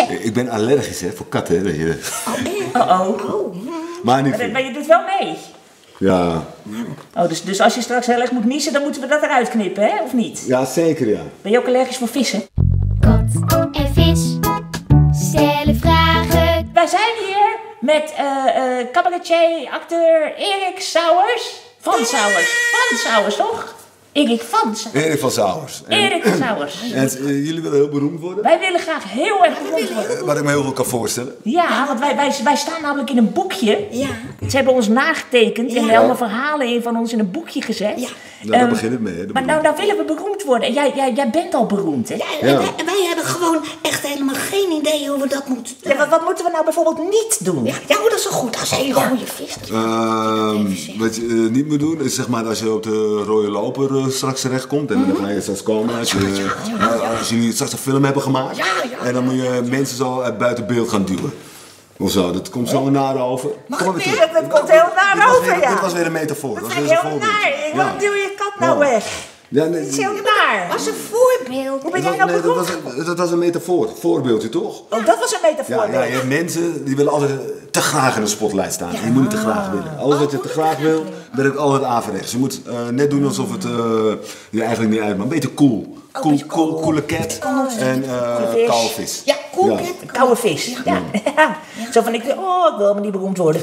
Ik ben allergisch hè, voor katten, hè, weet je. Oh oh. Maar niet Maar, je doet wel mee. Ja. Oh, dus, dus als je straks heel erg moet niezen, dan moeten we dat eruit knippen, hè? Of niet? ja, zeker ja. Ben je ook allergisch voor vissen? Kat en vis stellen vragen. Wij zijn hier met eh eh cabaretier, acteur Erik Sauers. Van Sauers. Van Sauers, toch? Erik van Sauers. Erik van Sauers. En, Erik Sauers. en, eh, jullie willen heel beroemd worden? Wij willen graag heel erg beroemd worden. Eh, Wat ik me heel veel kan voorstellen. Ja, want wij, wij, wij staan namelijk in een boekje. Ja. Ze hebben ons nagetekend en Ja. er allemaal verhalen in van ons in een boekje gezet. Ja. Nou, daar Ehm, begint het mee, hè. de Maar nou, nou willen we beroemd worden. En jij, jij, jij bent al beroemd, hè? Ja, Ja. En, wij, en wij hebben gewoon idee hoe we dat moeten doen. Ja, wat, wat moeten we nou bijvoorbeeld niet doen? Ja, ja, dat is zo goed. Dat is een hele goede vis. Ehm, wat je eh, niet moet doen is zeg maar als je op de rode loper eh, straks terechtkomt en dan ga je straks komen als, je, eh, als jullie straks een film hebben gemaakt Ja, ja. en dan moet je mensen zo uit buiten beeld gaan duwen. Of zo, dat komt zo naar over. Mag Kom weer? Dat komt heel naar over, ja. Dit was weer een metafoor. Dat Dat een heel voorbeeld. naar. Waarom duw je kat nou Ja. weg? Ja, nee, Dat is heel naar. Was een voorbeeld. Hoe ben dat jij was, nou nee, dat, was, een- dat was een metafoor, voorbeeldje toch? Oh, dat was een metafoor. Ja, ja, je hebt mensen die willen altijd te graag in de spotlight staan. Je moet niet te graag willen. Alles wat je te graag wil, werkt altijd averechts. Je moet eh, net doen alsof het eh, je eigenlijk niet uitmaakt. Een beetje cool. Cool, beetje cool. cool, coole cat en eh koude vis. Ja, cool Ja. cat. Koude vis. Ja. Ja. Zo van, ik, oh, ik wil helemaal niet beroemd worden.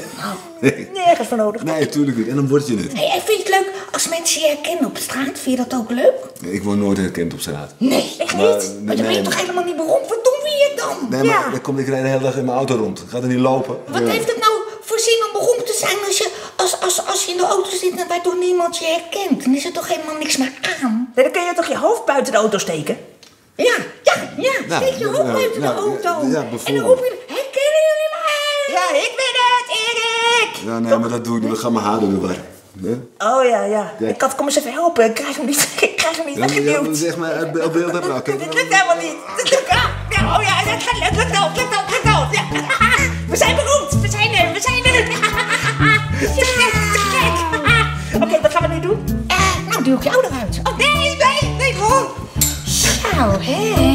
Nergens voor nodig. Nee, tuurlijk niet. En dan word je het. Hey, als mensen je herkennen op straat? Vind je dat ook leuk? Ik word nooit herkend op straat. Nee, echt Maar, niet. Maar dan ben je toch helemaal niet beroemd? Wat doen we hier dan? Nee, maar Ja. dan kom ik rijd de hele dag in mijn auto rond. Ik ga er niet lopen. Wat Ja. heeft het nou voor zin om beroemd te zijn als je, als, als, als je in de auto zit en waardoor niemand je herkent? Dan is er toch helemaal niks meer aan? Nee, dan kun je toch je hoofd buiten de auto steken? Ja, ja, ja. Nou, Steek je hoofd ja, buiten ja, de auto. ja, ja, en dan bijvoorbeeld. roep je, herkennen jullie mij? Ja, ik ben het, Erik! Ja, nee, maar dat doe ik niet. Dan gaat mijn haar de Oh ja, ja. Ja. Ik had, kom eens even helpen. Ik krijg hem niet, ik krijg hem niet Ja, maar ja, weggeduwd. maar zeg maar uit uit beeld hebben. Nou, Dit lukt helemaal niet. Dit lukt, ah, ja, oh ja, dat gaat lukt, lukt al, lukt al, lukt al. Ja. We zijn beroemd, we zijn er, we zijn er. Gek. Oké, wat gaan we nu doen? Eh, nou duw ik jou eruit. Oh nee, nee, nee, gewoon. Zo, hé.